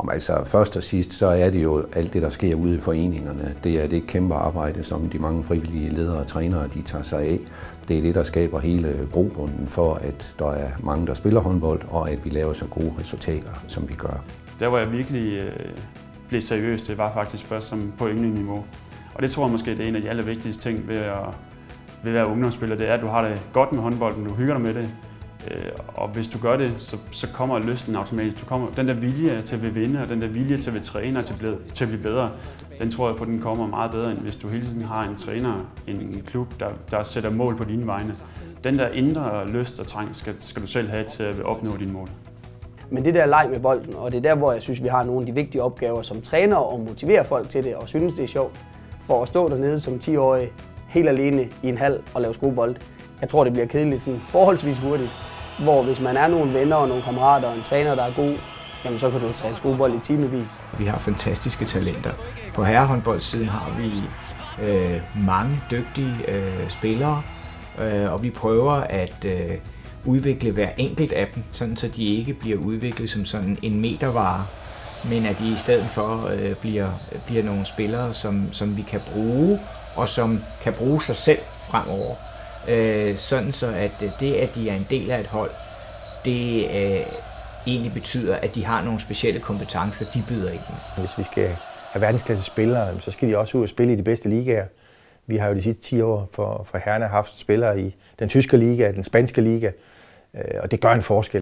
Om altså først og sidst, så er det jo alt det, der sker ude i foreningerne. Det er det kæmpe arbejde, som de mange frivillige ledere og trænere, de tager sig af. Det er det, der skaber hele grobunden for, at der er mange, der spiller håndbold, og at vi laver så gode resultater, som vi gør. Der, hvor jeg virkelig øh, blev seriøs, det var faktisk først som på niveau. Og det tror jeg måske, det er en af de allervigtigste ting ved at, ved at være ungdomsspiller, det er, at du har det godt med håndbolden, du hygger dig med det, Øh, og hvis du gør det, så, så kommer lysten automatisk. Du kommer, den der vilje til at vinde, og den der vilje til at træne og til, til at blive bedre, den tror jeg på, den kommer meget bedre, end hvis du hele tiden har en træner, en klub, der, der sætter mål på dine vegne. Den der indre lyst og trang skal, skal du selv have til at opnå dine mål. Men det der leg med bolden, og det er der, hvor jeg synes, vi har nogle af de vigtige opgaver som træner og motivere folk til det og synes, det er sjovt. For at stå dernede som 10-årig helt alene i en hal og lave skruebold, jeg tror, det bliver kedeligt sådan forholdsvis hurtigt. Hvor hvis man er nogle venner og nogle kammerater og en træner, der er god, jamen så kan du træne skruebold i timevis. Vi har fantastiske talenter. På herrehåndboldsiden har vi øh, mange dygtige øh, spillere, øh, og vi prøver at øh, udvikle hver enkelt af dem, sådan så de ikke bliver udviklet som sådan en metervare, men at de i stedet for øh, bliver, bliver nogle spillere, som, som vi kan bruge, og som kan bruge sig selv fremover øh, sådan så at øh, det, at de er en del af et hold, det øh, egentlig betyder, at de har nogle specielle kompetencer, de byder ind. Hvis vi skal have verdensklasse spillere, så skal de også ud og spille i de bedste ligaer. Vi har jo de sidste 10 år for, for Herne haft spillere i den tyske liga, den spanske liga, øh, og det gør en forskel.